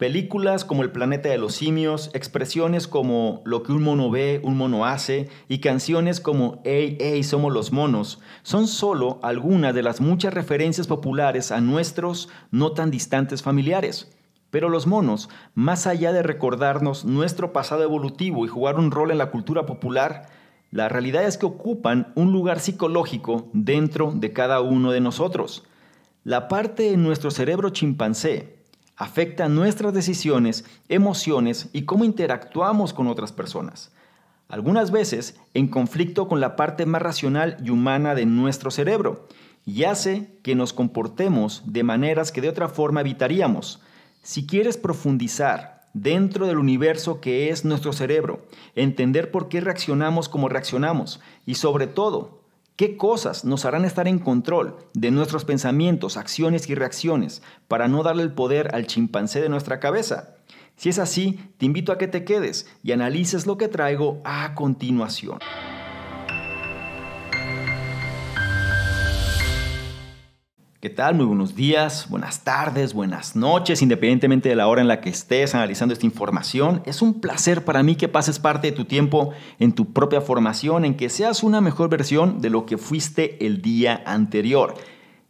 Películas como El planeta de los simios, expresiones como Lo que un mono ve, un mono hace y canciones como Ey, ey, somos los monos son solo algunas de las muchas referencias populares a nuestros no tan distantes familiares. Pero los monos, más allá de recordarnos nuestro pasado evolutivo y jugar un rol en la cultura popular, la realidad es que ocupan un lugar psicológico dentro de cada uno de nosotros. La parte de nuestro cerebro chimpancé afecta nuestras decisiones, emociones y cómo interactuamos con otras personas. Algunas veces en conflicto con la parte más racional y humana de nuestro cerebro, y hace que nos comportemos de maneras que de otra forma evitaríamos. Si quieres profundizar dentro del universo que es nuestro cerebro, entender por qué reaccionamos como reaccionamos y sobre todo ¿Qué cosas nos harán estar en control de nuestros pensamientos, acciones y reacciones para no darle el poder al chimpancé de nuestra cabeza? Si es así, te invito a que te quedes y analices lo que traigo a continuación. ¿Qué tal? Muy buenos días, buenas tardes, buenas noches, independientemente de la hora en la que estés analizando esta información. Es un placer para mí que pases parte de tu tiempo en tu propia formación, en que seas una mejor versión de lo que fuiste el día anterior.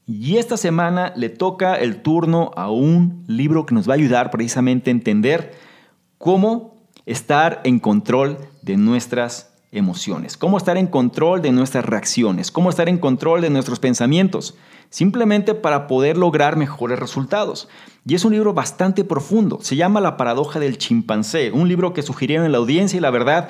Y esta semana le toca el turno a un libro que nos va a ayudar precisamente a entender cómo estar en control de nuestras emociones, cómo estar en control de nuestras reacciones, cómo estar en control de nuestros pensamientos simplemente para poder lograr mejores resultados. Y es un libro bastante profundo, se llama La paradoja del chimpancé, un libro que sugirieron en la audiencia y la verdad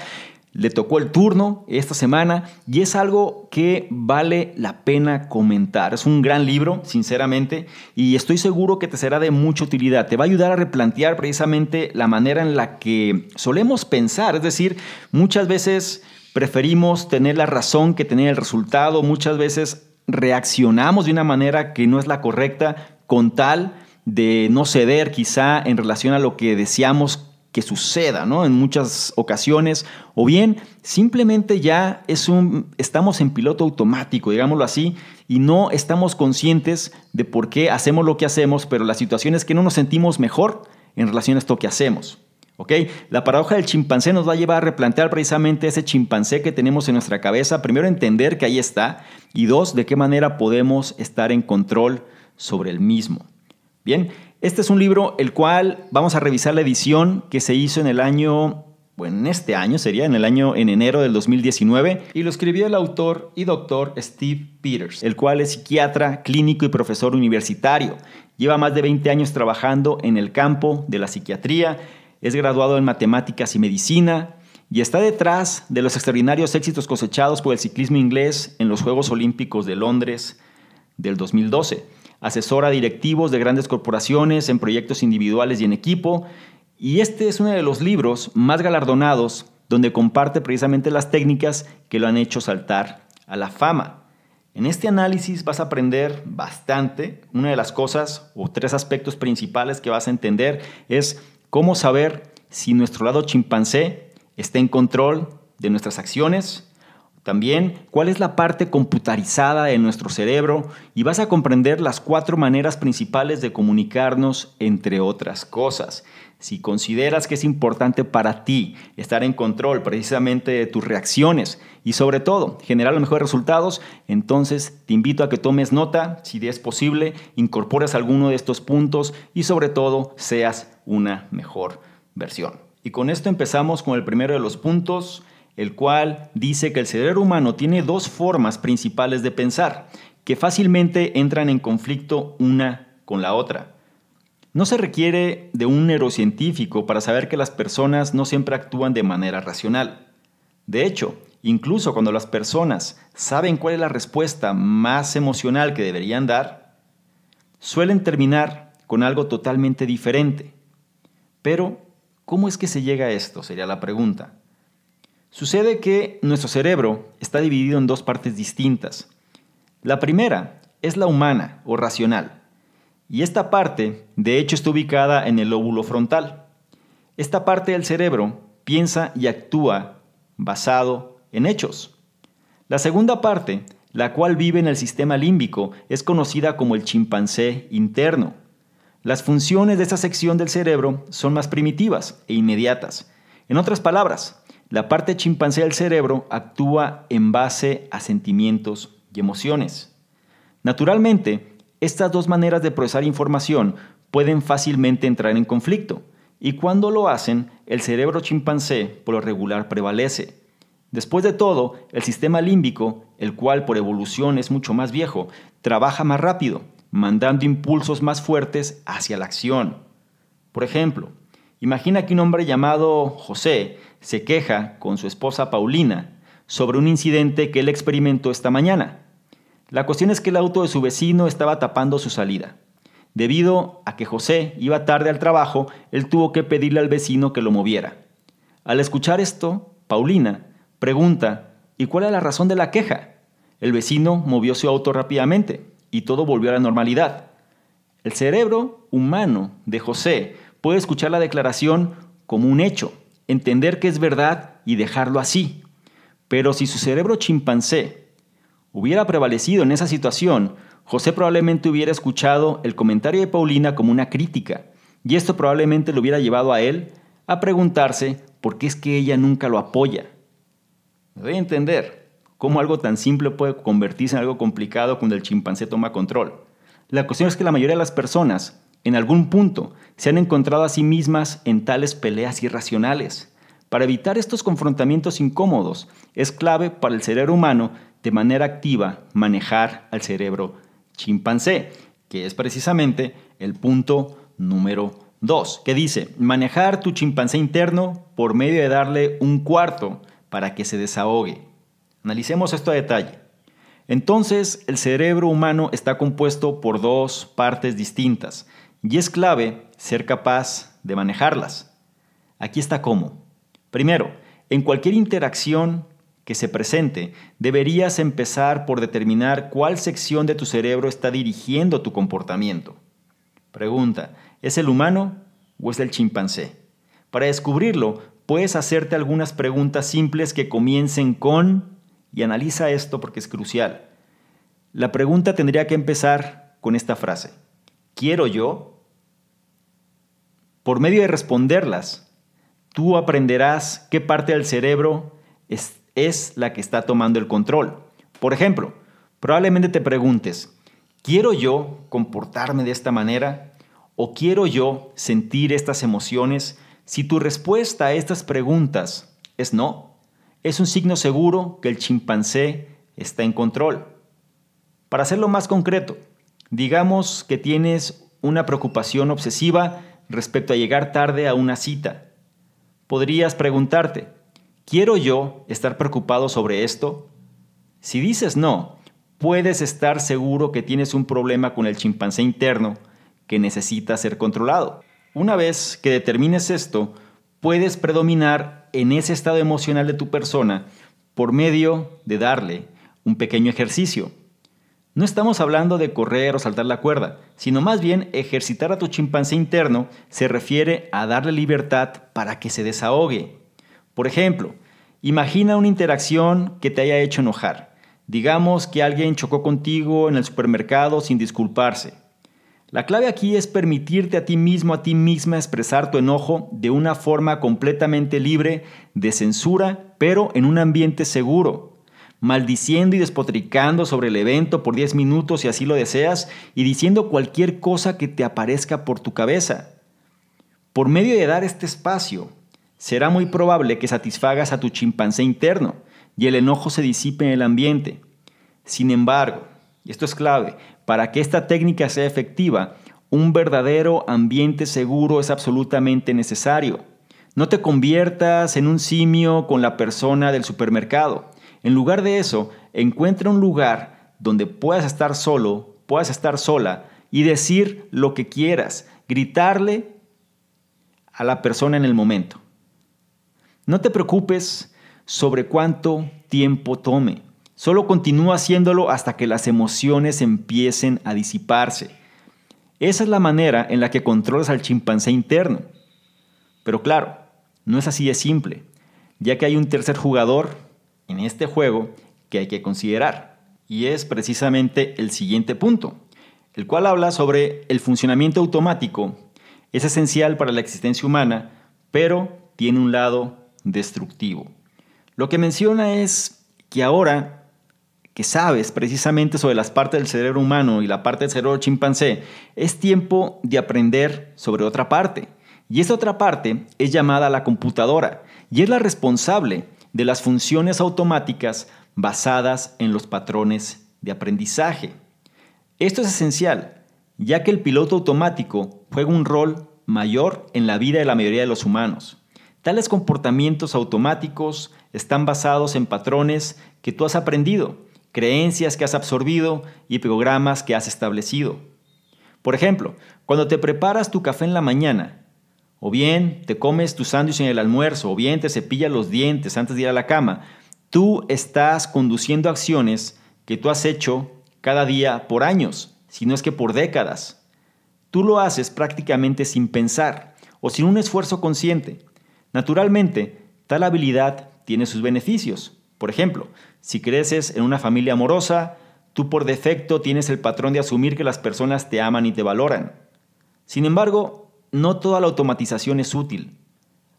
le tocó el turno esta semana y es algo que vale la pena comentar. Es un gran libro, sinceramente, y estoy seguro que te será de mucha utilidad. Te va a ayudar a replantear precisamente la manera en la que solemos pensar, es decir, muchas veces preferimos tener la razón que tener el resultado, muchas veces reaccionamos de una manera que no es la correcta con tal de no ceder quizá en relación a lo que deseamos que suceda, ¿no? En muchas ocasiones, o bien simplemente ya es un, estamos en piloto automático, digámoslo así, y no estamos conscientes de por qué hacemos lo que hacemos, pero la situación es que no nos sentimos mejor en relación a esto que hacemos. La paradoja del chimpancé nos va a llevar a replantear precisamente ese chimpancé que tenemos en nuestra cabeza. Primero, entender que ahí está. Y dos, de qué manera podemos estar en control sobre el mismo. Bien, este es un libro el cual vamos a revisar la edición que se hizo en el año bueno, en este año sería, en el año, en enero del 2019, y lo escribió el autor y doctor Steve Peters, el cual es psiquiatra, clínico y profesor universitario. Lleva más de 20 años trabajando en el campo de la psiquiatría es graduado en matemáticas y medicina y está detrás de los extraordinarios éxitos cosechados por el ciclismo inglés en los Juegos Olímpicos de Londres del 2012. Asesora directivos de grandes corporaciones en proyectos individuales y en equipo. Y este es uno de los libros más galardonados donde comparte precisamente las técnicas que lo han hecho saltar a la fama. En este análisis vas a aprender bastante. Una de las cosas o tres aspectos principales que vas a entender es ¿Cómo saber si nuestro lado chimpancé está en control de nuestras acciones? También, ¿cuál es la parte computarizada de nuestro cerebro? Y vas a comprender las cuatro maneras principales de comunicarnos, entre otras cosas. Si consideras que es importante para ti estar en control precisamente de tus reacciones y sobre todo generar los mejores resultados, entonces te invito a que tomes nota, si es posible, incorpores alguno de estos puntos y sobre todo seas una mejor versión. Y con esto empezamos con el primero de los puntos, el cual dice que el cerebro humano tiene dos formas principales de pensar, que fácilmente entran en conflicto una con la otra. No se requiere de un neurocientífico para saber que las personas no siempre actúan de manera racional. De hecho, incluso cuando las personas saben cuál es la respuesta más emocional que deberían dar, suelen terminar con algo totalmente diferente. Pero, ¿cómo es que se llega a esto? Sería la pregunta. Sucede que nuestro cerebro está dividido en dos partes distintas. La primera es la humana o racional. Y esta parte, de hecho, está ubicada en el lóbulo frontal. Esta parte del cerebro piensa y actúa basado en hechos. La segunda parte, la cual vive en el sistema límbico, es conocida como el chimpancé interno. Las funciones de esta sección del cerebro son más primitivas e inmediatas. En otras palabras, la parte chimpancé del cerebro actúa en base a sentimientos y emociones. Naturalmente, estas dos maneras de procesar información pueden fácilmente entrar en conflicto, y cuando lo hacen, el cerebro chimpancé por lo regular prevalece. Después de todo, el sistema límbico, el cual por evolución es mucho más viejo, trabaja más rápido, mandando impulsos más fuertes hacia la acción. Por ejemplo, imagina que un hombre llamado José se queja con su esposa Paulina sobre un incidente que él experimentó esta mañana. La cuestión es que el auto de su vecino estaba tapando su salida. Debido a que José iba tarde al trabajo, él tuvo que pedirle al vecino que lo moviera. Al escuchar esto, Paulina pregunta, ¿y cuál es la razón de la queja? El vecino movió su auto rápidamente y todo volvió a la normalidad. El cerebro humano de José puede escuchar la declaración como un hecho, entender que es verdad y dejarlo así. Pero si su cerebro chimpancé hubiera prevalecido en esa situación, José probablemente hubiera escuchado el comentario de Paulina como una crítica, y esto probablemente lo hubiera llevado a él a preguntarse por qué es que ella nunca lo apoya. Me doy a entender cómo algo tan simple puede convertirse en algo complicado cuando el chimpancé toma control. La cuestión es que la mayoría de las personas, en algún punto, se han encontrado a sí mismas en tales peleas irracionales. Para evitar estos confrontamientos incómodos, es clave para el cerebro humano de manera activa manejar al cerebro chimpancé, que es precisamente el punto número 2, que dice, manejar tu chimpancé interno por medio de darle un cuarto para que se desahogue. Analicemos esto a detalle. Entonces, el cerebro humano está compuesto por dos partes distintas y es clave ser capaz de manejarlas. Aquí está cómo. Primero, en cualquier interacción que se presente, deberías empezar por determinar cuál sección de tu cerebro está dirigiendo tu comportamiento. Pregunta, ¿es el humano o es el chimpancé? Para descubrirlo, puedes hacerte algunas preguntas simples que comiencen con, y analiza esto porque es crucial. La pregunta tendría que empezar con esta frase. ¿Quiero yo? Por medio de responderlas, tú aprenderás qué parte del cerebro es es la que está tomando el control. Por ejemplo, probablemente te preguntes, ¿quiero yo comportarme de esta manera? ¿O quiero yo sentir estas emociones? Si tu respuesta a estas preguntas es no, es un signo seguro que el chimpancé está en control. Para hacerlo más concreto, digamos que tienes una preocupación obsesiva respecto a llegar tarde a una cita. Podrías preguntarte, ¿Quiero yo estar preocupado sobre esto? Si dices no, puedes estar seguro que tienes un problema con el chimpancé interno que necesita ser controlado. Una vez que determines esto, puedes predominar en ese estado emocional de tu persona por medio de darle un pequeño ejercicio. No estamos hablando de correr o saltar la cuerda, sino más bien ejercitar a tu chimpancé interno se refiere a darle libertad para que se desahogue. Por ejemplo, imagina una interacción que te haya hecho enojar. Digamos que alguien chocó contigo en el supermercado sin disculparse. La clave aquí es permitirte a ti mismo, a ti misma expresar tu enojo de una forma completamente libre de censura, pero en un ambiente seguro, maldiciendo y despotricando sobre el evento por 10 minutos si así lo deseas y diciendo cualquier cosa que te aparezca por tu cabeza. Por medio de dar este espacio, será muy probable que satisfagas a tu chimpancé interno y el enojo se disipe en el ambiente. Sin embargo, y esto es clave, para que esta técnica sea efectiva, un verdadero ambiente seguro es absolutamente necesario. No te conviertas en un simio con la persona del supermercado. En lugar de eso, encuentra un lugar donde puedas estar solo, puedas estar sola y decir lo que quieras, gritarle a la persona en el momento. No te preocupes sobre cuánto tiempo tome. Solo continúa haciéndolo hasta que las emociones empiecen a disiparse. Esa es la manera en la que controlas al chimpancé interno. Pero claro, no es así de simple, ya que hay un tercer jugador en este juego que hay que considerar. Y es precisamente el siguiente punto. el cual habla sobre el funcionamiento automático. Es esencial para la existencia humana, pero tiene un lado destructivo. Lo que menciona es que ahora que sabes precisamente sobre las partes del cerebro humano y la parte del cerebro chimpancé, es tiempo de aprender sobre otra parte. Y esta otra parte es llamada la computadora y es la responsable de las funciones automáticas basadas en los patrones de aprendizaje. Esto es esencial, ya que el piloto automático juega un rol mayor en la vida de la mayoría de los humanos. Tales comportamientos automáticos están basados en patrones que tú has aprendido, creencias que has absorbido y programas que has establecido. Por ejemplo, cuando te preparas tu café en la mañana, o bien te comes tu sándwich en el almuerzo, o bien te cepillas los dientes antes de ir a la cama, tú estás conduciendo acciones que tú has hecho cada día por años, si no es que por décadas. Tú lo haces prácticamente sin pensar o sin un esfuerzo consciente. Naturalmente, tal habilidad tiene sus beneficios. Por ejemplo, si creces en una familia amorosa, tú por defecto tienes el patrón de asumir que las personas te aman y te valoran. Sin embargo, no toda la automatización es útil.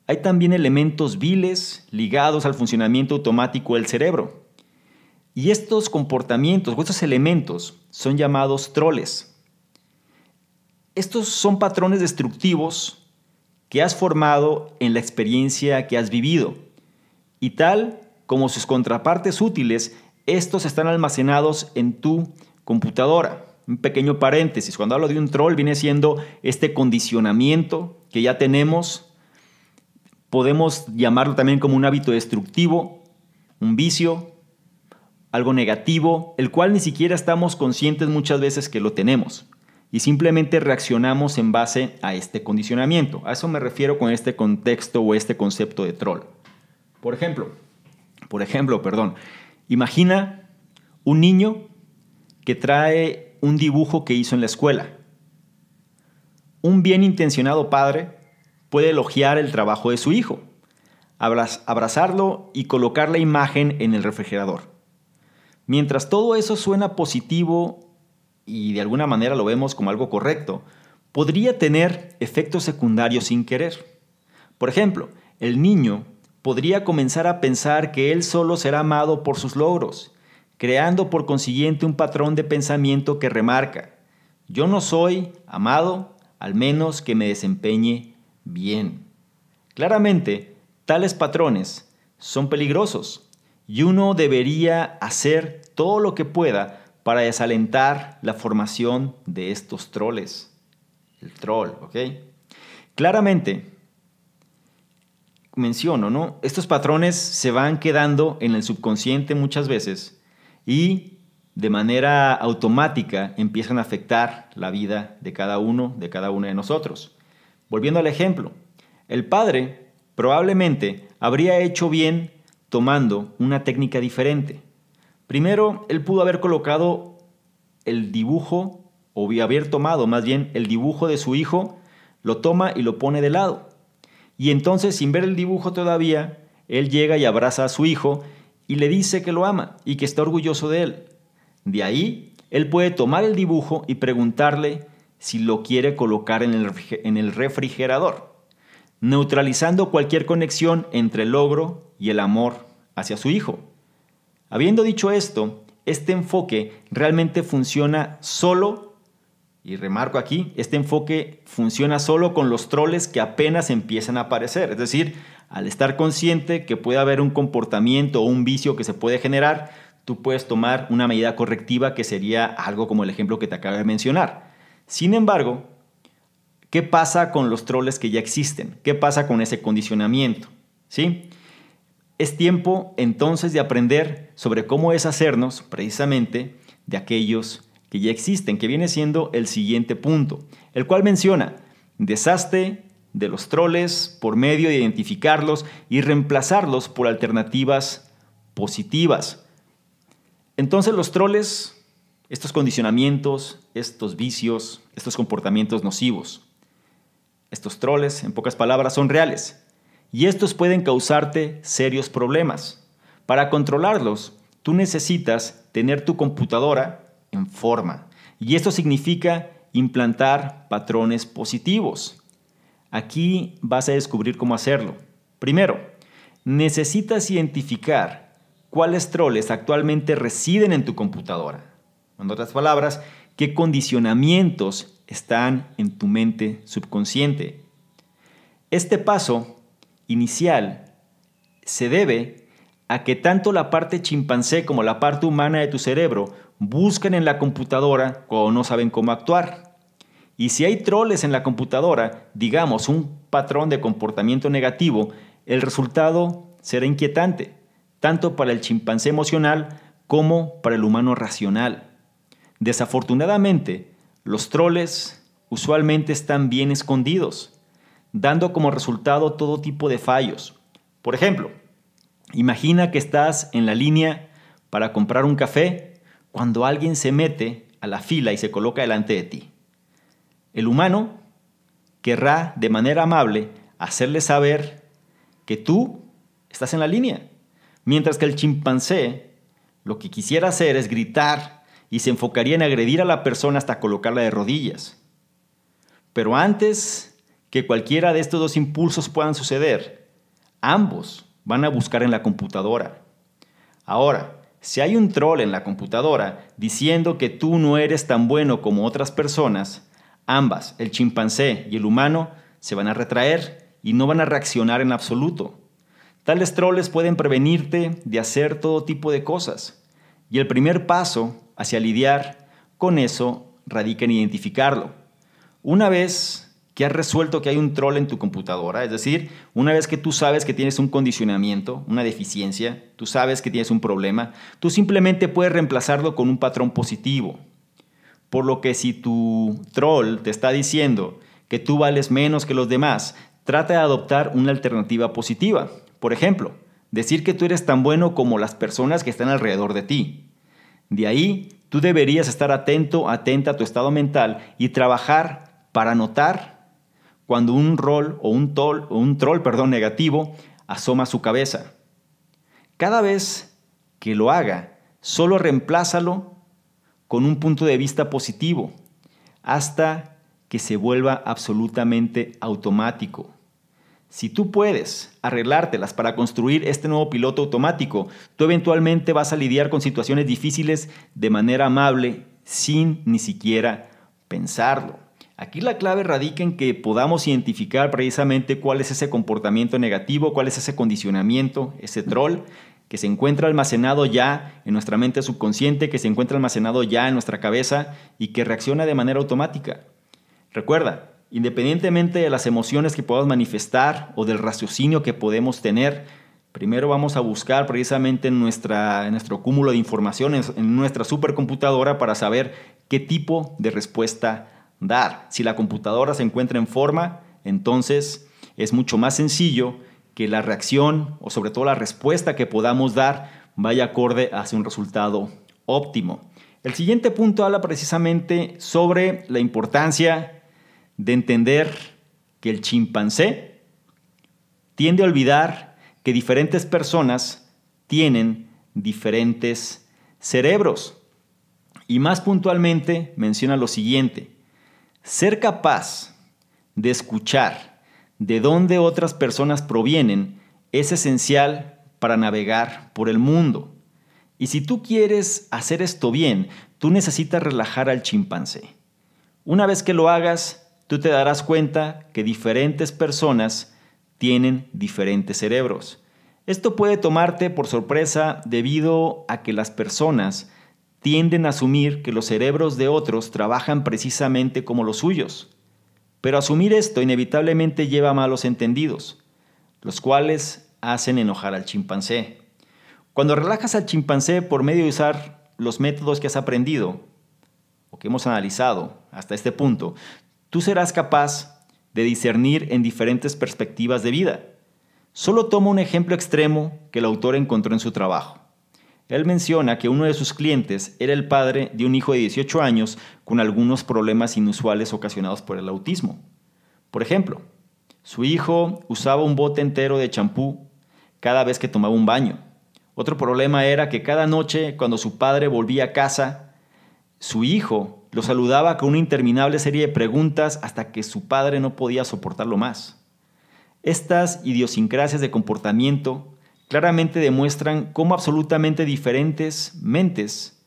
Hay también elementos viles ligados al funcionamiento automático del cerebro. Y estos comportamientos o estos elementos son llamados troles. Estos son patrones destructivos que has formado en la experiencia que has vivido. Y tal como sus contrapartes útiles, estos están almacenados en tu computadora. Un pequeño paréntesis, cuando hablo de un troll viene siendo este condicionamiento que ya tenemos, podemos llamarlo también como un hábito destructivo, un vicio, algo negativo, el cual ni siquiera estamos conscientes muchas veces que lo tenemos y simplemente reaccionamos en base a este condicionamiento. A eso me refiero con este contexto o este concepto de troll. Por ejemplo, por ejemplo, perdón, imagina un niño que trae un dibujo que hizo en la escuela. Un bien intencionado padre puede elogiar el trabajo de su hijo, abrazarlo y colocar la imagen en el refrigerador. Mientras todo eso suena positivo y de alguna manera lo vemos como algo correcto, podría tener efectos secundarios sin querer. Por ejemplo, el niño podría comenzar a pensar que él solo será amado por sus logros creando por consiguiente un patrón de pensamiento que remarca, yo no soy amado al menos que me desempeñe bien. Claramente, tales patrones son peligrosos y uno debería hacer todo lo que pueda para desalentar la formación de estos troles. El troll, ¿ok? Claramente, menciono, ¿no? Estos patrones se van quedando en el subconsciente muchas veces y de manera automática empiezan a afectar la vida de cada uno, de cada una de nosotros. Volviendo al ejemplo, el padre probablemente habría hecho bien tomando una técnica diferente. Primero, él pudo haber colocado el dibujo, o haber tomado más bien el dibujo de su hijo, lo toma y lo pone de lado. Y entonces, sin ver el dibujo todavía, él llega y abraza a su hijo y le dice que lo ama y que está orgulloso de él. De ahí, él puede tomar el dibujo y preguntarle si lo quiere colocar en el refrigerador, neutralizando cualquier conexión entre el logro y el amor hacia su hijo. Habiendo dicho esto, este enfoque realmente funciona solo, y remarco aquí, este enfoque funciona solo con los troles que apenas empiezan a aparecer, es decir, al estar consciente que puede haber un comportamiento o un vicio que se puede generar, tú puedes tomar una medida correctiva que sería algo como el ejemplo que te acabo de mencionar. Sin embargo, ¿qué pasa con los troles que ya existen? ¿Qué pasa con ese condicionamiento? ¿Sí? Es tiempo entonces de aprender sobre cómo deshacernos precisamente de aquellos que ya existen, que viene siendo el siguiente punto, el cual menciona, deshazte de los troles por medio de identificarlos y reemplazarlos por alternativas positivas. Entonces los troles, estos condicionamientos, estos vicios, estos comportamientos nocivos, estos troles, en pocas palabras, son reales y estos pueden causarte serios problemas. Para controlarlos, tú necesitas tener tu computadora en forma Y esto significa implantar patrones positivos. Aquí vas a descubrir cómo hacerlo. Primero, necesitas identificar cuáles troles actualmente residen en tu computadora. En otras palabras, qué condicionamientos están en tu mente subconsciente. Este paso inicial se debe a que tanto la parte chimpancé como la parte humana de tu cerebro buscan en la computadora cuando no saben cómo actuar. Y si hay troles en la computadora, digamos un patrón de comportamiento negativo, el resultado será inquietante, tanto para el chimpancé emocional como para el humano racional. Desafortunadamente, los troles usualmente están bien escondidos, dando como resultado todo tipo de fallos. Por ejemplo, imagina que estás en la línea para comprar un café cuando alguien se mete a la fila y se coloca delante de ti. El humano querrá de manera amable hacerle saber que tú estás en la línea, mientras que el chimpancé lo que quisiera hacer es gritar y se enfocaría en agredir a la persona hasta colocarla de rodillas. Pero antes que cualquiera de estos dos impulsos puedan suceder, ambos van a buscar en la computadora. Ahora, si hay un troll en la computadora diciendo que tú no eres tan bueno como otras personas, ambas, el chimpancé y el humano, se van a retraer y no van a reaccionar en absoluto. Tales troles pueden prevenirte de hacer todo tipo de cosas. Y el primer paso hacia lidiar con eso radica en identificarlo. Una vez que has resuelto que hay un troll en tu computadora, es decir, una vez que tú sabes que tienes un condicionamiento, una deficiencia, tú sabes que tienes un problema, tú simplemente puedes reemplazarlo con un patrón positivo. Por lo que si tu troll te está diciendo que tú vales menos que los demás, trata de adoptar una alternativa positiva. Por ejemplo, decir que tú eres tan bueno como las personas que están alrededor de ti. De ahí, tú deberías estar atento, atenta a tu estado mental y trabajar para notar cuando un rol o un, tol, o un troll perdón, negativo asoma su cabeza. Cada vez que lo haga, solo reemplázalo con un punto de vista positivo hasta que se vuelva absolutamente automático. Si tú puedes arreglártelas para construir este nuevo piloto automático, tú eventualmente vas a lidiar con situaciones difíciles de manera amable sin ni siquiera pensarlo. Aquí la clave radica en que podamos identificar precisamente cuál es ese comportamiento negativo, cuál es ese condicionamiento, ese troll que se encuentra almacenado ya en nuestra mente subconsciente, que se encuentra almacenado ya en nuestra cabeza y que reacciona de manera automática. Recuerda, independientemente de las emociones que podamos manifestar o del raciocinio que podemos tener, primero vamos a buscar precisamente en, nuestra, nuestro cúmulo de informaciones, en nuestra supercomputadora, para saber qué tipo de respuesta dar. Si la computadora se encuentra en forma, entonces es mucho más sencillo que la reacción o sobre todo la respuesta que podamos dar vaya acorde hacia un resultado óptimo. El siguiente punto habla precisamente sobre la importancia de entender que el chimpancé tiende a olvidar que diferentes personas tienen diferentes cerebros. Y más puntualmente menciona lo siguiente, ser capaz de escuchar de dónde otras personas provienen es esencial para navegar por el mundo. Y si tú quieres hacer esto bien, tú necesitas relajar al chimpancé. Una vez que lo hagas, tú te darás cuenta que diferentes personas tienen diferentes cerebros. Esto puede tomarte por sorpresa debido a que las personas tienden a asumir que los cerebros de otros trabajan precisamente como los suyos. Pero asumir esto inevitablemente lleva a malos entendidos, los cuales hacen enojar al chimpancé. Cuando relajas al chimpancé por medio de usar los métodos que has aprendido o que hemos analizado hasta este punto, tú serás capaz de discernir en diferentes perspectivas de vida. Solo tomo un ejemplo extremo que el autor encontró en su trabajo. Él menciona que uno de sus clientes era el padre de un hijo de 18 años con algunos problemas inusuales ocasionados por el autismo. Por ejemplo, su hijo usaba un bote entero de champú cada vez que tomaba un baño. Otro problema era que cada noche cuando su padre volvía a casa, su hijo lo saludaba con una interminable serie de preguntas hasta que su padre no podía soportarlo más. Estas idiosincrasias de comportamiento claramente demuestran cómo absolutamente diferentes mentes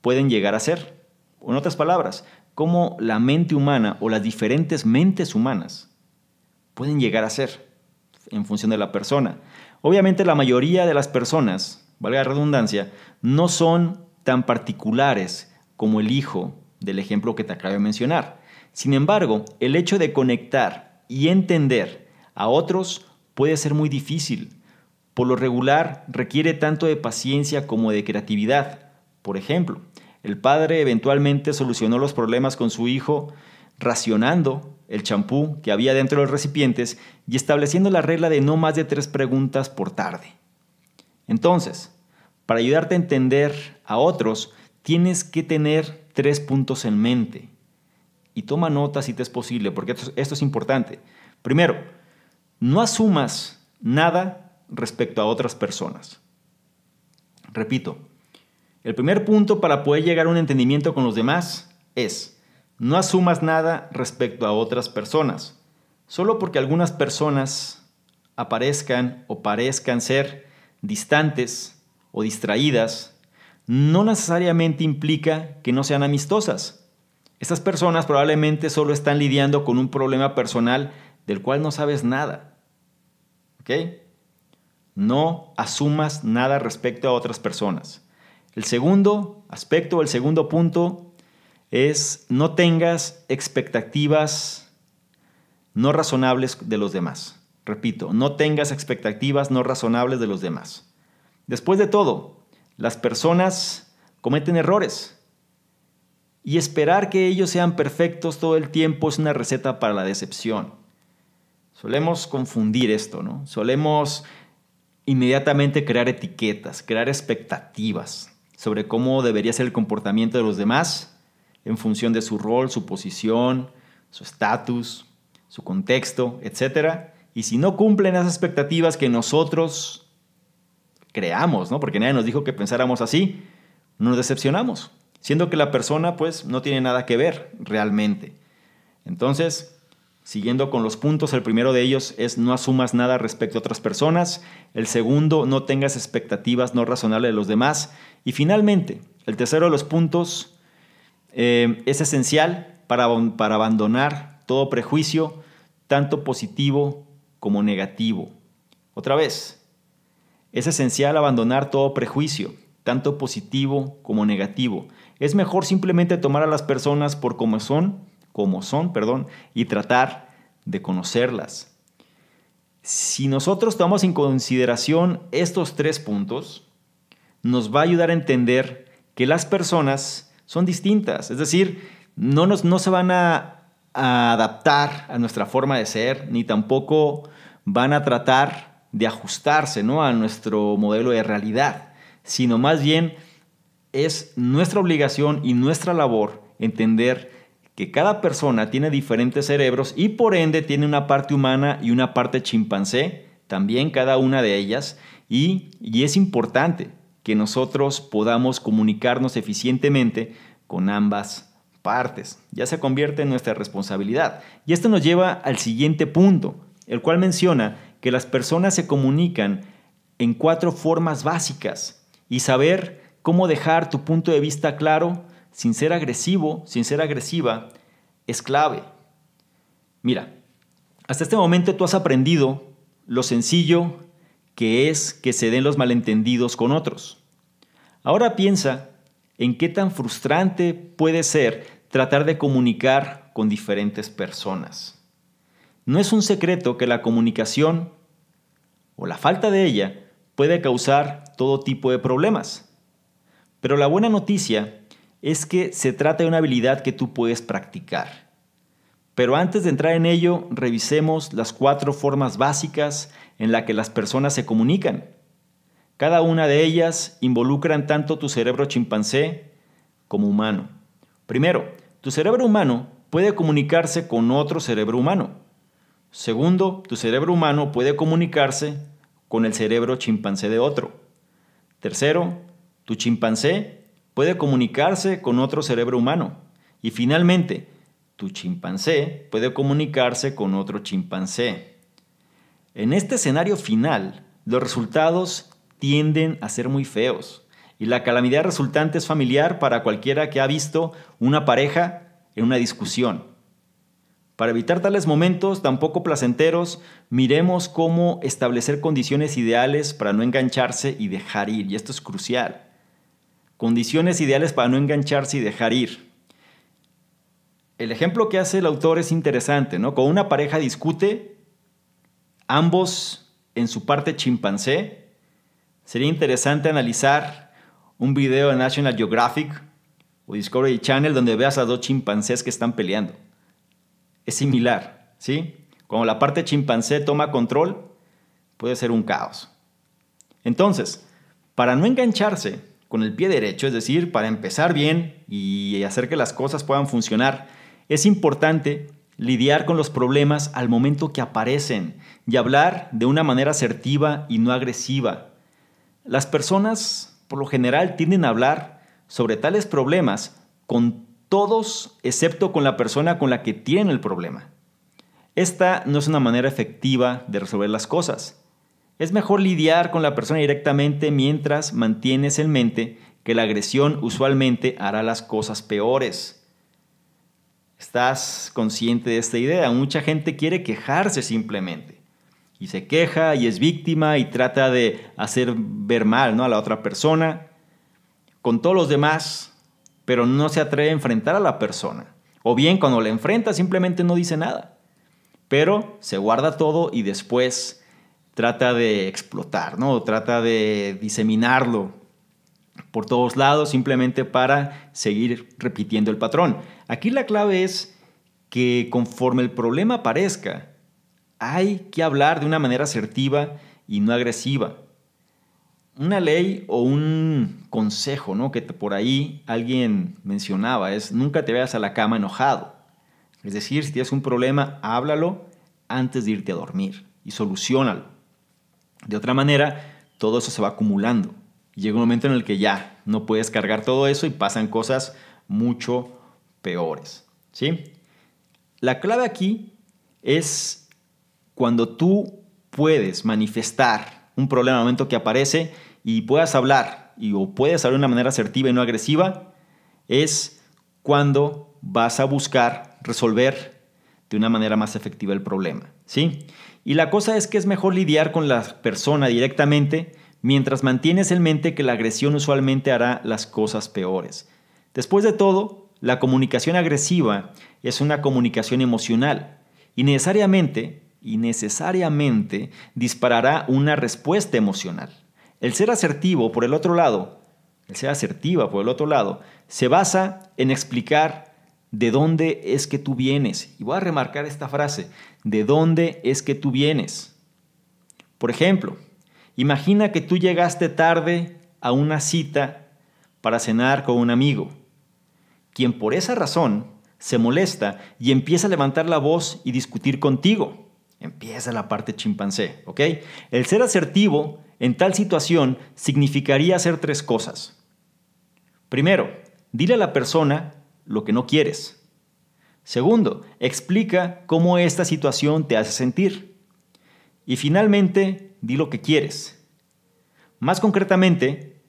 pueden llegar a ser. En otras palabras, cómo la mente humana o las diferentes mentes humanas pueden llegar a ser en función de la persona. Obviamente la mayoría de las personas, valga la redundancia, no son tan particulares como el hijo del ejemplo que te acabo de mencionar. Sin embargo, el hecho de conectar y entender a otros puede ser muy difícil. Por lo regular requiere tanto de paciencia como de creatividad. Por ejemplo, el padre eventualmente solucionó los problemas con su hijo racionando el champú que había dentro de los recipientes y estableciendo la regla de no más de tres preguntas por tarde. Entonces, para ayudarte a entender a otros, tienes que tener tres puntos en mente. Y toma nota si te es posible, porque esto, esto es importante. Primero, no asumas nada respecto a otras personas. Repito, el primer punto para poder llegar a un entendimiento con los demás es, no asumas nada respecto a otras personas. Solo porque algunas personas aparezcan o parezcan ser distantes o distraídas, no necesariamente implica que no sean amistosas. Estas personas probablemente solo están lidiando con un problema personal del cual no sabes nada. ¿Ok? No asumas nada respecto a otras personas. El segundo aspecto, el segundo punto es no tengas expectativas no razonables de los demás. Repito, no tengas expectativas no razonables de los demás. Después de todo, las personas cometen errores. Y esperar que ellos sean perfectos todo el tiempo es una receta para la decepción. Solemos confundir esto, ¿no? Solemos inmediatamente crear etiquetas, crear expectativas sobre cómo debería ser el comportamiento de los demás en función de su rol, su posición, su estatus, su contexto, etc. Y si no cumplen esas expectativas que nosotros creamos, ¿no? Porque nadie nos dijo que pensáramos así, nos decepcionamos, siendo que la persona pues no tiene nada que ver realmente. Entonces, siguiendo con los puntos, el primero de ellos es no asumas nada respecto a otras personas, el segundo, no tengas expectativas no razonables de los demás, y finalmente, el tercero de los puntos eh, es esencial para, para abandonar todo prejuicio, tanto positivo como negativo. Otra vez, es esencial abandonar todo prejuicio, tanto positivo como negativo. Es mejor simplemente tomar a las personas por como son, como son, perdón, y tratar de conocerlas. Si nosotros tomamos en consideración estos tres puntos, nos va a ayudar a entender que las personas son distintas, es decir, no, nos, no se van a, a adaptar a nuestra forma de ser, ni tampoco van a tratar de ajustarse ¿no? a nuestro modelo de realidad, sino más bien es nuestra obligación y nuestra labor entender que cada persona tiene diferentes cerebros y por ende tiene una parte humana y una parte chimpancé, también cada una de ellas, y, y es importante que nosotros podamos comunicarnos eficientemente con ambas partes. Ya se convierte en nuestra responsabilidad. Y esto nos lleva al siguiente punto, el cual menciona que las personas se comunican en cuatro formas básicas y saber cómo dejar tu punto de vista claro sin ser agresivo, sin ser agresiva, es clave. Mira, hasta este momento tú has aprendido lo sencillo que es que se den los malentendidos con otros. Ahora piensa en qué tan frustrante puede ser tratar de comunicar con diferentes personas. No es un secreto que la comunicación o la falta de ella puede causar todo tipo de problemas. Pero la buena noticia es que se trata de una habilidad que tú puedes practicar. Pero antes de entrar en ello, revisemos las cuatro formas básicas en las que las personas se comunican. Cada una de ellas involucran tanto tu cerebro chimpancé como humano. Primero, tu cerebro humano puede comunicarse con otro cerebro humano. Segundo, tu cerebro humano puede comunicarse con el cerebro chimpancé de otro. Tercero, tu chimpancé puede comunicarse con otro cerebro humano. Y finalmente, tu chimpancé puede comunicarse con otro chimpancé. En este escenario final, los resultados tienden a ser muy feos y la calamidad resultante es familiar para cualquiera que ha visto una pareja en una discusión. Para evitar tales momentos tan poco placenteros, miremos cómo establecer condiciones ideales para no engancharse y dejar ir, y esto es crucial. Condiciones ideales para no engancharse y dejar ir. El ejemplo que hace el autor es interesante, ¿no? Con una pareja discute, ambos en su parte chimpancé, sería interesante analizar un video de National Geographic o Discovery Channel donde veas a dos chimpancés que están peleando. Es similar, ¿sí? Cuando la parte chimpancé toma control, puede ser un caos. Entonces, para no engancharse con el pie derecho, es decir, para empezar bien y hacer que las cosas puedan funcionar, es importante lidiar con los problemas al momento que aparecen y hablar de una manera asertiva y no agresiva. Las personas por lo general tienden a hablar sobre tales problemas con todos excepto con la persona con la que tienen el problema. Esta no es una manera efectiva de resolver las cosas. Es mejor lidiar con la persona directamente mientras mantienes en mente que la agresión usualmente hará las cosas peores. ¿Estás consciente de esta idea? Mucha gente quiere quejarse simplemente y se queja y es víctima y trata de hacer ver mal ¿no? a la otra persona con todos los demás, pero no se atreve a enfrentar a la persona. O bien cuando la enfrenta simplemente no dice nada, pero se guarda todo y después trata de explotar, ¿no? trata de diseminarlo por todos lados simplemente para seguir repitiendo el patrón. Aquí la clave es que conforme el problema aparezca, hay que hablar de una manera asertiva y no agresiva. Una ley o un consejo ¿no? que por ahí alguien mencionaba es nunca te vayas a la cama enojado. Es decir, si tienes un problema, háblalo antes de irte a dormir y solucionalo. De otra manera, todo eso se va acumulando. llega un momento en el que ya no puedes cargar todo eso y pasan cosas mucho peores. ¿sí? La clave aquí es cuando tú puedes manifestar un problema al momento que aparece y puedas hablar y o puedes hablar de una manera asertiva y no agresiva, es cuando vas a buscar resolver de una manera más efectiva el problema, ¿sí? Y la cosa es que es mejor lidiar con la persona directamente mientras mantienes en mente que la agresión usualmente hará las cosas peores. Después de todo, la comunicación agresiva es una comunicación emocional y necesariamente y necesariamente disparará una respuesta emocional. El ser asertivo, por el otro lado, el ser asertiva, por el otro lado, se basa en explicar de dónde es que tú vienes. Y voy a remarcar esta frase, de dónde es que tú vienes. Por ejemplo, imagina que tú llegaste tarde a una cita para cenar con un amigo, quien por esa razón se molesta y empieza a levantar la voz y discutir contigo. Empieza la parte chimpancé, ¿ok? El ser asertivo en tal situación significaría hacer tres cosas. Primero, dile a la persona lo que no quieres. Segundo, explica cómo esta situación te hace sentir. Y finalmente, di lo que quieres. Más concretamente,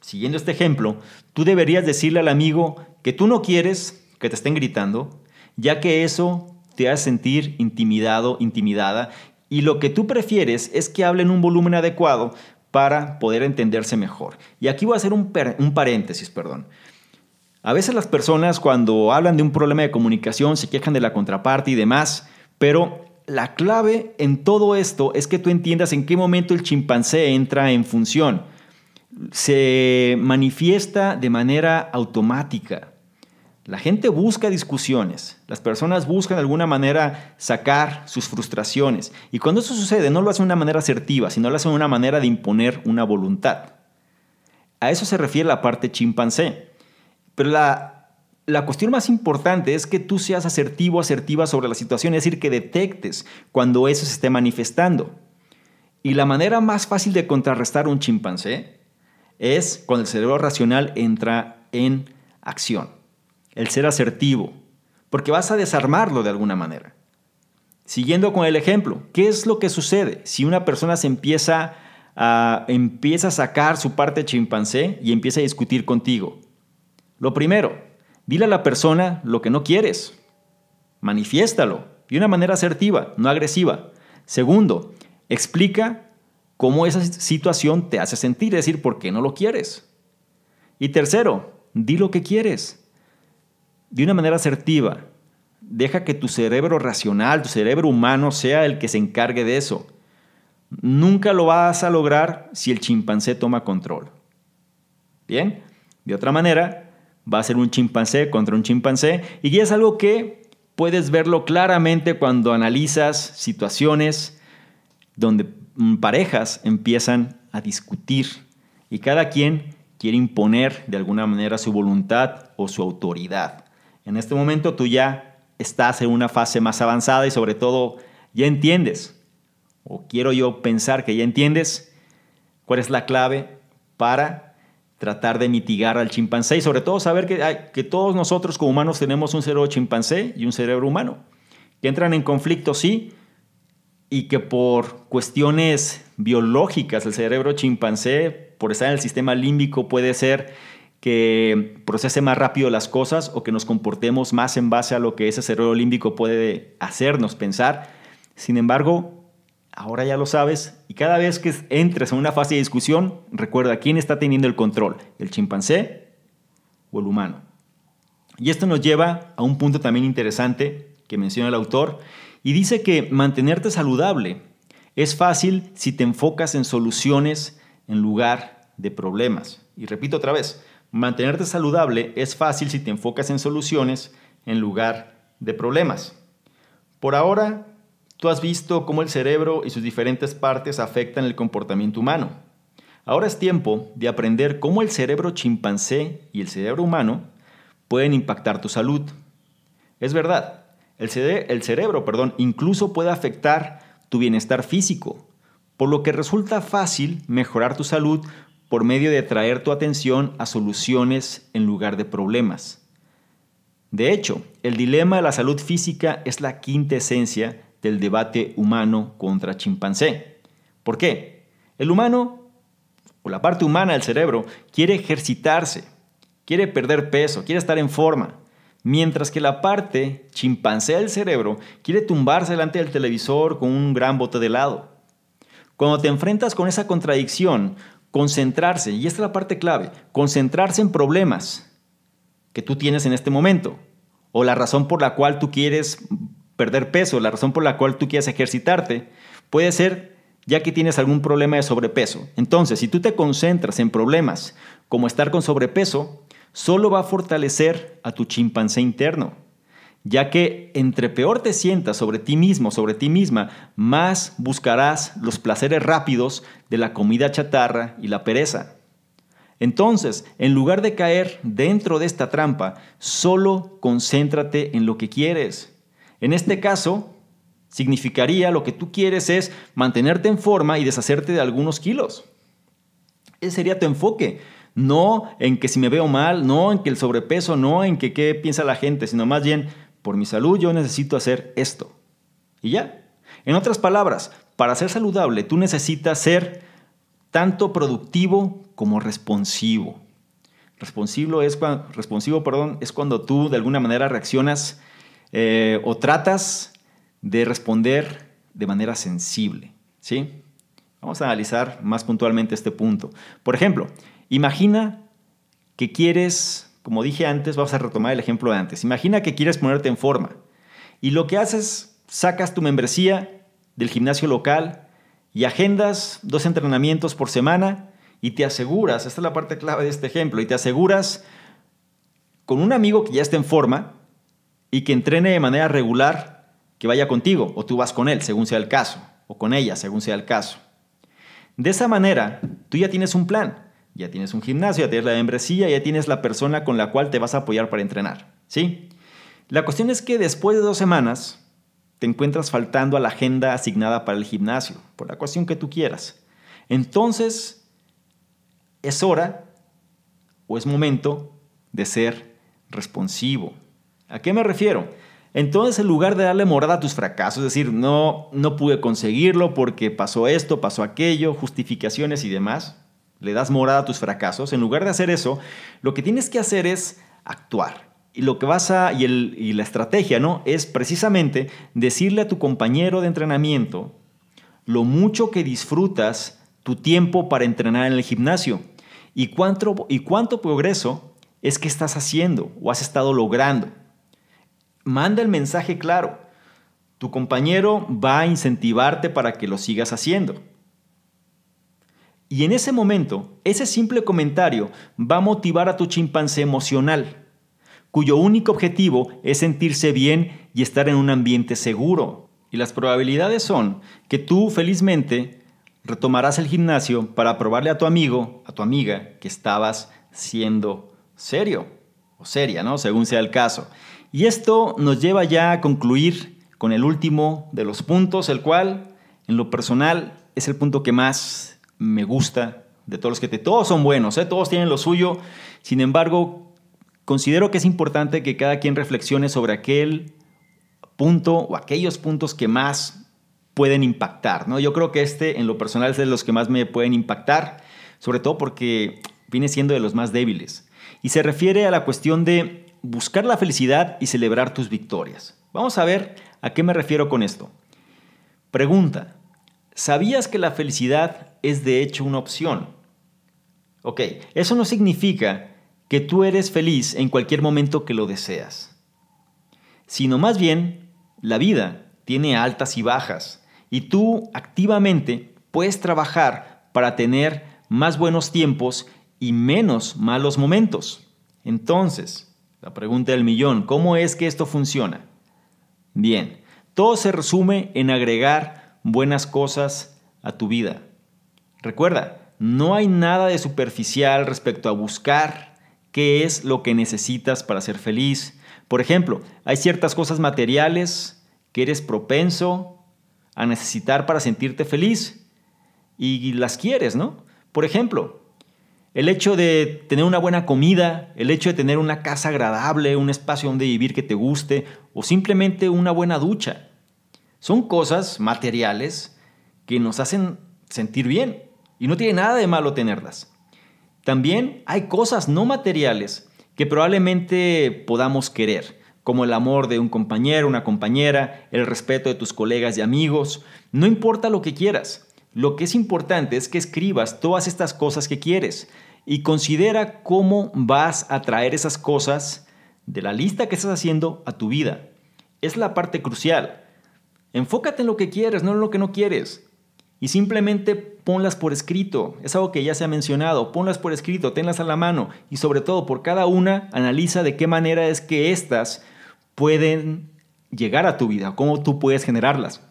siguiendo este ejemplo, tú deberías decirle al amigo que tú no quieres que te estén gritando, ya que eso te hace sentir intimidado, intimidada, y lo que tú prefieres es que hablen un volumen adecuado para poder entenderse mejor. Y aquí voy a hacer un, un paréntesis, perdón. A veces las personas cuando hablan de un problema de comunicación se quejan de la contraparte y demás, pero la clave en todo esto es que tú entiendas en qué momento el chimpancé entra en función. Se manifiesta de manera automática. La gente busca discusiones, las personas buscan de alguna manera sacar sus frustraciones y cuando eso sucede no lo hacen de una manera asertiva, sino lo hacen de una manera de imponer una voluntad. A eso se refiere la parte chimpancé. Pero la, la cuestión más importante es que tú seas asertivo, asertiva sobre la situación, es decir, que detectes cuando eso se esté manifestando. Y la manera más fácil de contrarrestar un chimpancé es cuando el cerebro racional entra en acción. el ser asertivo, porque vas a desarmarlo de alguna manera. Siguiendo con el ejemplo, ¿qué es lo que sucede si una persona se empieza a, empieza a sacar su parte chimpancé y empieza a discutir contigo? Lo primero, dile a la persona lo que no quieres. Manifiéstalo de una manera asertiva, no agresiva. Segundo, explica cómo esa situación te hace sentir, es decir, por qué no lo quieres. Y tercero, di lo que quieres. De una manera asertiva. Deja que tu cerebro racional, tu cerebro humano sea el que se encargue de eso. Nunca lo vas a lograr si el chimpancé toma control. Bien, de otra manera, va a ser un chimpancé contra un chimpancé y es algo que puedes verlo claramente cuando analizas situaciones donde Mm, parejas empiezan a discutir y cada quien quiere imponer de alguna manera su voluntad o su autoridad. En este momento tú ya estás en una fase más avanzada y sobre todo ya entiendes, o quiero yo pensar que ya entiendes cuál es la clave para tratar de mitigar al chimpancé y sobre todo saber que, que todos nosotros como humanos tenemos un cerebro chimpancé y un cerebro humano, que entran en conflicto sí, y que por cuestiones biológicas el cerebro chimpancé, por estar en el sistema límbico, puede ser que procese más rápido las cosas o que nos comportemos más en base a lo que ese cerebro límbico puede hacernos pensar. Sin embargo, ahora ya lo sabes y cada vez que entres en una fase de discusión, recuerda quién está teniendo el control, el chimpancé o el humano. Y esto nos lleva a un punto también interesante que menciona el autor y dice que mantenerte saludable es fácil si te enfocas en soluciones en lugar de problemas. Y repito otra vez, mantenerte saludable es fácil si te enfocas en soluciones en lugar de problemas. Por ahora, tú has visto cómo el cerebro y sus diferentes partes afectan el comportamiento humano. Ahora es tiempo de aprender cómo el cerebro chimpancé y el cerebro humano pueden impactar tu salud. Es verdad, el, cerebro perdón, incluso puede afectar tu bienestar físico, por lo que resulta fácil mejorar tu salud por medio de traer tu atención a soluciones en lugar de problemas. De hecho, el dilema de la salud física es la quinta esencia del debate humano contra chimpancé. ¿Por qué? El humano, o la parte humana del cerebro, quiere ejercitarse, quiere perder peso, quiere estar en forma, Mientras que la parte chimpancé del cerebro quiere tumbarse delante del televisor con un gran bote de helado. Cuando te enfrentas con esa contradicción, concentrarse, y esta es la parte clave, concentrarse en problemas que tú tienes en este momento, o la razón por la cual tú quieres perder peso, la razón por la cual tú quieres ejercitarte, puede ser ya que tienes algún problema de sobrepeso. Entonces, si tú te concentras en problemas como estar con sobrepeso, solo va a fortalecer a tu chimpancé interno, ya que entre peor te sientas sobre ti mismo, sobre ti misma, más buscarás los placeres rápidos de la comida chatarra y la pereza. Entonces, en lugar de caer dentro de esta trampa, solo concéntrate en lo que quieres. En este caso, significaría lo que tú quieres es mantenerte en forma y deshacerte de algunos kilos. Ese sería tu enfoque no en que si me veo mal, no en que el sobrepeso, no en que qué piensa la gente, sino más bien, por mi salud yo necesito hacer esto. Y ya. En otras palabras, para ser saludable tú necesitas ser tanto productivo como responsivo. Responsivo es, cuando, perdón, es cuando tú de alguna manera reaccionas eh, o tratas de responder de manera sensible. ¿sí? Vamos a analizar más puntualmente este punto. Por ejemplo, Imagina que quieres, como dije antes, vamos a retomar el ejemplo de antes. Imagina que quieres ponerte en forma y lo que haces, sacas tu membresía del gimnasio local y agendas dos entrenamientos por semana y te aseguras, esta es la parte clave de este ejemplo, y te aseguras con un amigo que ya esté en forma y que entrene de manera regular, que vaya contigo o tú vas con él, según sea el caso, o con ella, según sea el caso. De esa manera, tú ya tienes un plan ya tienes un gimnasio, ya tienes la membresía, ya tienes la persona con la cual te vas a apoyar para entrenar. ¿sí? La cuestión es que después de dos semanas te encuentras faltando a la agenda asignada para el gimnasio, por la cuestión que tú quieras. Entonces, es hora o es momento de ser responsivo. ¿A qué me refiero? Entonces, en lugar de darle morada a tus fracasos, es decir, no, no pude conseguirlo porque pasó esto, pasó aquello, justificaciones y demás, le das morada a tus fracasos. En lugar de hacer eso, lo que tienes que hacer es actuar. Y lo que vas a, y, y la estrategia, ¿no? Es precisamente decirle a tu compañero de entrenamiento lo mucho que disfrutas tu tiempo para entrenar en el gimnasio y cuánto, y cuánto progreso es que estás haciendo o has estado logrando manda el mensaje claro. Tu compañero va a incentivarte para que lo sigas haciendo. Y en ese momento, ese simple comentario va a motivar a tu chimpancé emocional, cuyo único objetivo es sentirse bien y estar en un ambiente seguro. Y las probabilidades son que tú felizmente retomarás el gimnasio para probarle a tu amigo, a tu amiga, que estabas siendo serio o seria, ¿no? Según sea el caso. Y esto nos lleva ya a concluir con el último de los puntos, el cual, en lo personal, es el punto que más me gusta de todos los que te... Todos son buenos, ¿eh? todos tienen lo suyo. Sin embargo, considero que es importante que cada quien reflexione sobre aquel punto o aquellos puntos que más pueden impactar. ¿no? Yo creo que este, en lo personal, es de los que más me pueden impactar, sobre todo porque viene siendo de los más débiles. Y se refiere a la cuestión de buscar la felicidad y celebrar tus victorias. Vamos a ver a qué me refiero con esto. Pregunta, ¿sabías que la felicidad es de hecho una opción? Ok, eso no significa que tú eres feliz en cualquier momento que lo deseas, sino más bien la vida tiene altas y bajas y tú activamente puedes trabajar para tener más buenos tiempos y menos malos momentos. Entonces, la pregunta del millón, ¿cómo es que esto funciona? Bien, todo se resume en agregar buenas cosas a tu vida. Recuerda, no hay nada de superficial respecto a buscar qué es lo que necesitas para ser feliz. Por ejemplo, hay ciertas cosas materiales que eres propenso a necesitar para sentirte feliz y las quieres, ¿no? Por ejemplo, el hecho de tener una buena comida, el hecho de tener una casa agradable, un espacio donde vivir que te guste o simplemente una buena ducha. Son cosas materiales que nos hacen sentir bien y no tiene nada de malo tenerlas. También hay cosas no materiales que probablemente podamos querer, como el amor de un compañero, una compañera, el respeto de tus colegas y amigos. No importa lo que quieras, lo que es importante es que escribas todas estas cosas que quieres y considera cómo vas a traer esas cosas de la lista que estás haciendo a tu vida. Es la parte crucial. Enfócate en lo que quieres, no en lo que no quieres. Y simplemente ponlas por escrito. Es algo que ya se ha mencionado. Ponlas por escrito, tenlas a la mano. Y sobre todo, por cada una, analiza de qué manera es que éstas pueden llegar a tu vida, cómo tú puedes generarlas.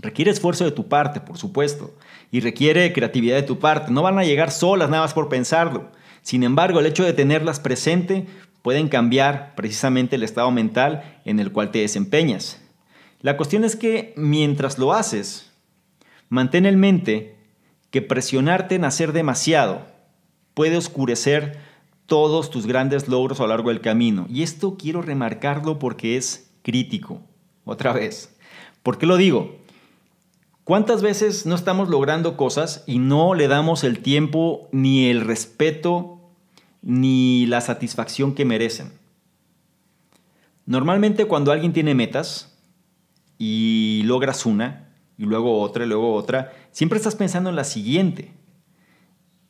Requiere esfuerzo de tu parte, por supuesto, y requiere creatividad de tu parte. No van a llegar solas nada más por pensarlo. Sin embargo, el hecho de tenerlas presente pueden cambiar precisamente el estado mental en el cual te desempeñas. La cuestión es que mientras lo haces, mantén en mente que presionarte en hacer demasiado puede oscurecer todos tus grandes logros a lo largo del camino. Y esto quiero remarcarlo porque es crítico. Otra vez. ¿Por qué lo digo? ¿Cuántas veces no estamos logrando cosas y no le damos el tiempo ni el respeto ni la satisfacción que merecen? Normalmente cuando alguien tiene metas y logras una y luego otra y luego otra, siempre estás pensando en la siguiente.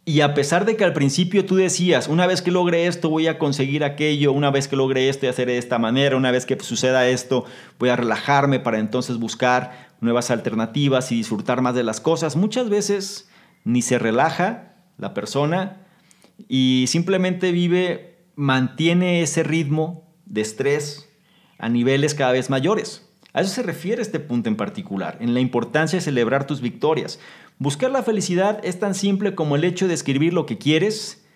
Y a pesar de que al principio tú decías, una vez que logre esto voy a conseguir aquello, una vez que logre esto y hacer de esta manera, una vez que suceda esto voy a relajarme para entonces buscar nuevas alternativas y disfrutar más de las cosas. Muchas veces ni se relaja la persona y simplemente vive, mantiene ese ritmo de estrés a niveles cada vez mayores. A eso se refiere este punto en particular, en la importancia de celebrar tus victorias. Buscar la felicidad es tan simple como el hecho de escribir lo que quieres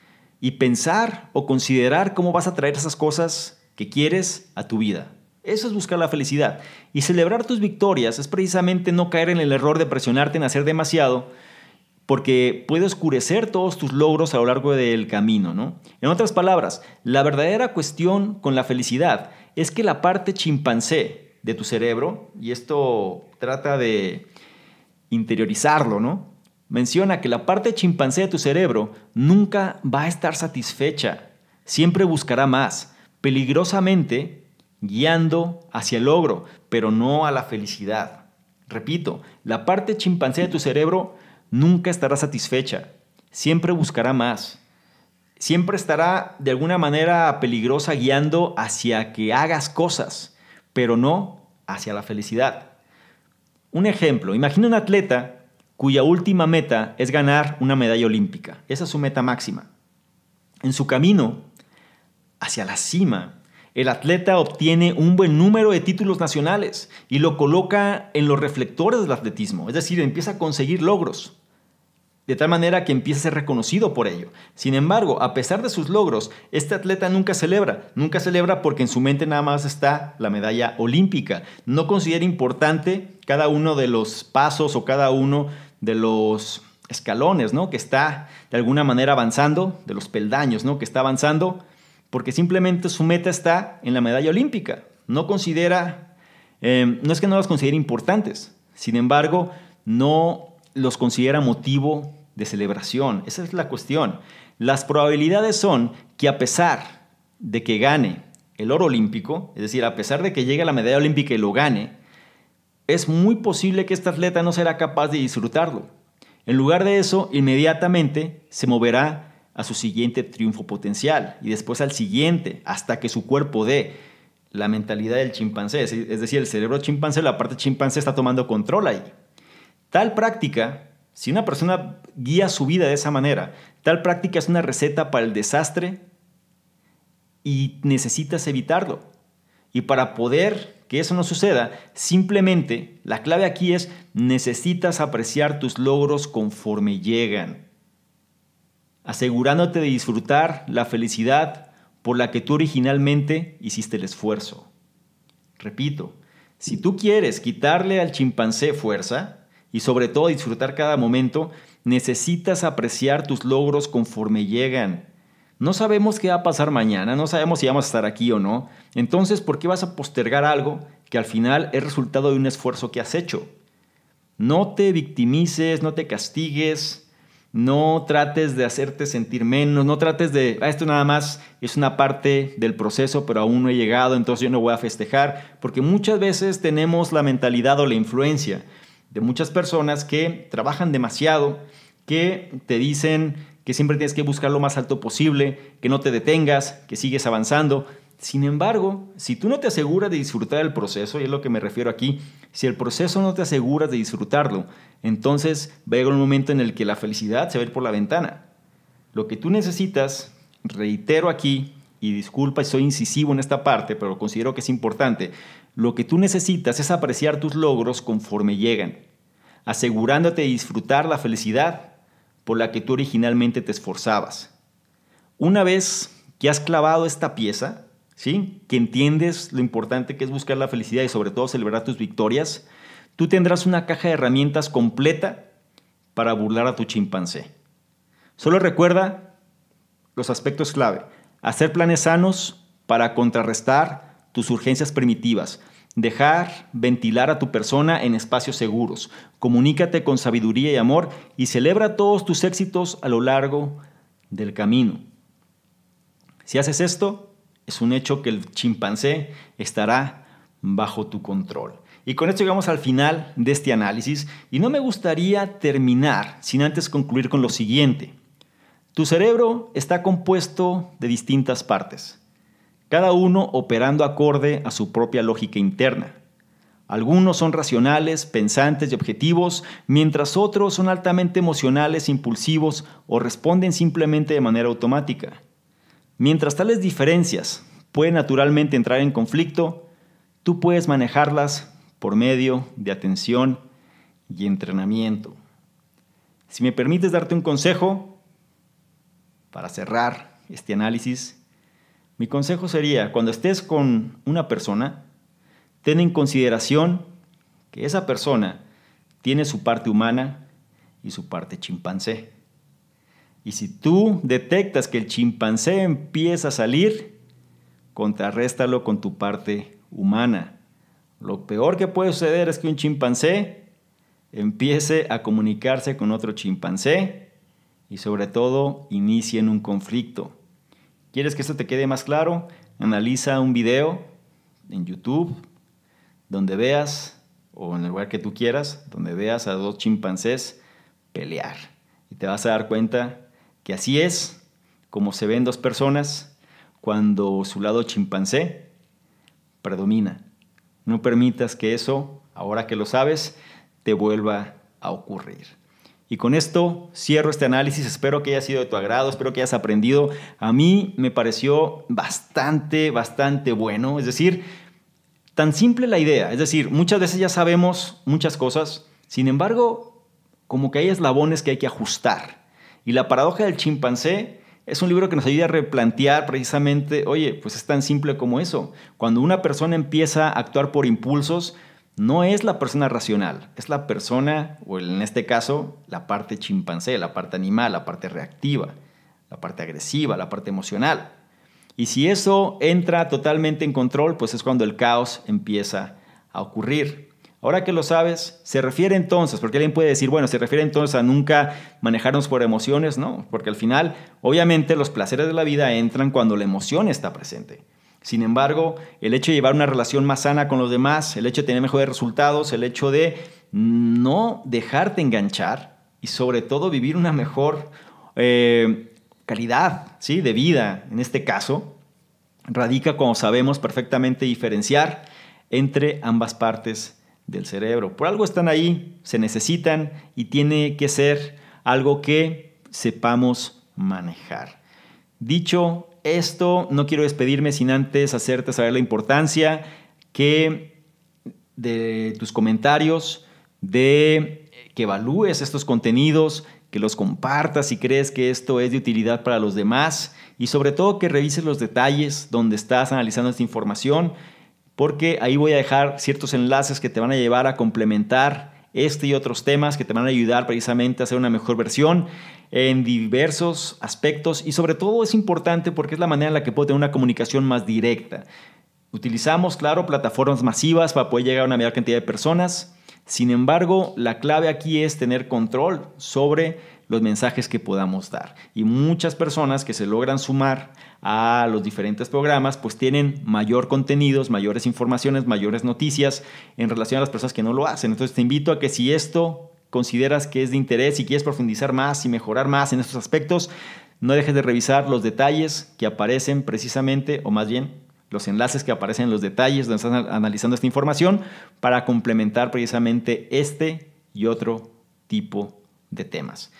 y pensar o considerar cómo vas a traer esas cosas que quieres a tu vida. Eso es buscar la felicidad. Y celebrar tus victorias es precisamente no caer en el error de presionarte en hacer demasiado, porque puede oscurecer todos tus logros a lo largo del camino. ¿no? En otras palabras, la verdadera cuestión con la felicidad es que la parte chimpancé de tu cerebro, y esto trata de interiorizarlo, ¿no? Menciona que la parte chimpancé de tu cerebro nunca va a estar satisfecha, siempre buscará más, peligrosamente guiando hacia el logro, pero no a la felicidad. Repito, la parte chimpancé de tu cerebro nunca estará satisfecha, siempre buscará más, siempre estará de alguna manera peligrosa guiando hacia que hagas cosas, pero no hacia la felicidad. Un ejemplo, imagina un atleta cuya última meta es ganar una medalla olímpica. Esa es su meta máxima. En su camino hacia la cima, el atleta obtiene un buen número de títulos nacionales y lo coloca en los reflectores del atletismo, es decir, empieza a conseguir logros de tal manera que empieza a ser reconocido por ello. Sin embargo, a pesar de sus logros, este atleta nunca celebra, nunca celebra porque en su mente nada más está la medalla olímpica. No considera importante cada uno de los pasos o cada uno de los escalones, ¿no? Que está de alguna manera avanzando, de los peldaños, ¿no? Que está avanzando, porque simplemente su meta está en la medalla olímpica. No considera, eh, no es que no las considere importantes, sin embargo, no los considera motivo de celebración. Esa es la cuestión. Las probabilidades son que a pesar de que gane el oro olímpico, es decir, a pesar de que llegue a la medalla olímpica y lo gane, es muy posible que este atleta no será capaz de disfrutarlo. En lugar de eso, inmediatamente se moverá a su siguiente triunfo potencial y después al siguiente, hasta que su cuerpo dé la mentalidad del chimpancé, es decir, el cerebro chimpancé, la parte chimpancé está tomando control ahí. Tal práctica, si una persona guía su vida de esa manera, tal práctica es una receta para el desastre y necesitas evitarlo. Y para poder que eso no suceda, simplemente la clave aquí es necesitas apreciar tus logros conforme llegan, asegurándote de disfrutar la felicidad por la que tú originalmente hiciste el esfuerzo. Repito, si tú quieres quitarle al chimpancé fuerza, y sobre todo disfrutar cada momento, necesitas apreciar tus logros conforme llegan. No sabemos qué va a pasar mañana, no sabemos si vamos a estar aquí o no. Entonces, ¿por qué vas a postergar algo que al final es resultado de un esfuerzo que has hecho? No te victimices, no te castigues, no trates de hacerte sentir menos, no trates de, ah, esto nada más es una parte del proceso, pero aún no he llegado, entonces yo no voy a festejar, porque muchas veces tenemos la mentalidad o la influencia de muchas personas que trabajan demasiado, que te dicen que siempre tienes que buscar lo más alto posible, que no te detengas, que sigues avanzando. Sin embargo, si tú no te aseguras de disfrutar el proceso, y es lo que me refiero aquí, si el proceso no te aseguras de disfrutarlo, entonces va a llegar un momento en el que la felicidad se va a ir por la ventana. Lo que tú necesitas, reitero aquí, y disculpa soy incisivo en esta parte, pero considero que es importante, lo que tú necesitas es apreciar tus logros conforme llegan, asegurándote de disfrutar la felicidad por la que tú originalmente te esforzabas. Una vez que has clavado esta pieza, ¿sí? que entiendes lo importante que es buscar la felicidad y sobre todo celebrar tus victorias, tú tendrás una caja de herramientas completa para burlar a tu chimpancé. Solo recuerda los aspectos clave Hacer planes sanos para contrarrestar tus urgencias primitivas. Dejar ventilar a tu persona en espacios seguros. Comunícate con sabiduría y amor y celebra todos tus éxitos a lo largo del camino. Si haces esto, es un hecho que el chimpancé estará bajo tu control. Y con esto llegamos al final de este análisis y no me gustaría terminar sin antes concluir con lo siguiente. Tu cerebro está compuesto de distintas partes, cada uno operando acorde a su propia lógica interna. Algunos son racionales, pensantes y objetivos, mientras otros son altamente emocionales, impulsivos o responden simplemente de manera automática. Mientras tales diferencias pueden naturalmente entrar en conflicto, tú puedes manejarlas por medio de atención y entrenamiento. Si me permites darte un consejo, para cerrar este análisis, mi consejo sería, cuando estés con una persona, ten en consideración que esa persona tiene su parte humana y su parte chimpancé. Y si tú detectas que el chimpancé empieza a salir, contrarréstalo con tu parte humana. Lo peor que puede suceder es que un chimpancé empiece a comunicarse con otro chimpancé y sobre todo inicien un conflicto. ¿Quieres que esto te quede más claro? Analiza un video en YouTube donde veas, o en el lugar que tú quieras, donde veas a dos chimpancés pelear. Y te vas a dar cuenta que así es como se ven dos personas cuando su lado chimpancé predomina. No permitas que eso, ahora que lo sabes, te vuelva a ocurrir. Y con esto cierro este análisis, espero que haya sido de tu agrado, espero que hayas aprendido. A mí me pareció bastante, bastante bueno, es decir, tan simple la idea, es decir, muchas veces ya sabemos muchas cosas, sin embargo, como que hay eslabones que hay que ajustar. Y la paradoja del chimpancé es un libro que nos ayuda a replantear precisamente, oye, pues es tan simple como eso. Cuando una persona empieza a actuar por impulsos, no es la persona racional, es la persona, o en este caso, la parte chimpancé, la parte animal, la parte reactiva, la parte agresiva, la parte emocional. Y si eso entra totalmente en control, pues es cuando el caos empieza a ocurrir. Ahora que lo sabes, se refiere entonces, porque alguien puede decir, bueno, se refiere entonces a nunca manejarnos por emociones, no, porque al final, obviamente, los placeres de la vida entran cuando la emoción está presente. Sin embargo, el hecho de llevar una relación más sana con los demás, el hecho de tener mejores resultados, el hecho de no dejarte enganchar y sobre todo vivir una mejor eh, calidad ¿sí? de vida, en este caso, radica, como sabemos, perfectamente diferenciar entre ambas partes del cerebro. Por algo están ahí, se necesitan y tiene que ser algo que sepamos manejar. Dicho esto, no quiero despedirme sin antes hacerte saber la importancia que de tus comentarios, de que evalúes estos contenidos, que los compartas si crees que esto es de utilidad para los demás y sobre todo que revises los detalles donde estás analizando esta información porque ahí voy a dejar ciertos enlaces que te van a llevar a complementar este y otros temas que te van a ayudar precisamente a hacer una mejor versión en diversos aspectos y sobre todo es importante porque es la manera en la que puedo tener una comunicación más directa. Utilizamos, claro, plataformas masivas para poder llegar a una mayor cantidad de personas. Sin embargo, la clave aquí es tener control sobre los mensajes que podamos dar. Y muchas personas que se logran sumar a los diferentes programas, pues tienen mayor contenidos, mayores informaciones, mayores noticias en relación a las personas que no lo hacen. Entonces te invito a que si esto consideras que es de interés y quieres profundizar más y mejorar más en estos aspectos, no dejes de revisar los detalles que aparecen precisamente, o más bien los enlaces que aparecen en los detalles donde estás analizando esta información para complementar precisamente este y otro tipo de temas.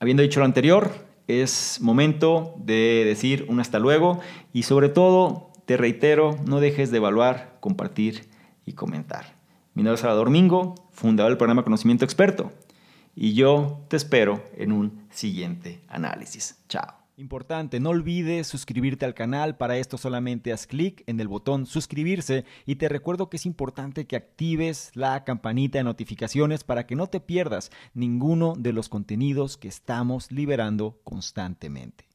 Habiendo dicho lo anterior, es momento de decir un hasta luego y sobre todo, te reitero, no dejes de evaluar, compartir y comentar. Mi nombre es Salvador Mingo, fundador del programa Conocimiento Experto, y yo te espero en un siguiente análisis. Chao. Importante, no olvides suscribirte al canal, para esto solamente haz clic en el botón suscribirse y te recuerdo que es importante que actives la campanita de notificaciones para que no te pierdas ninguno de los contenidos que estamos liberando constantemente.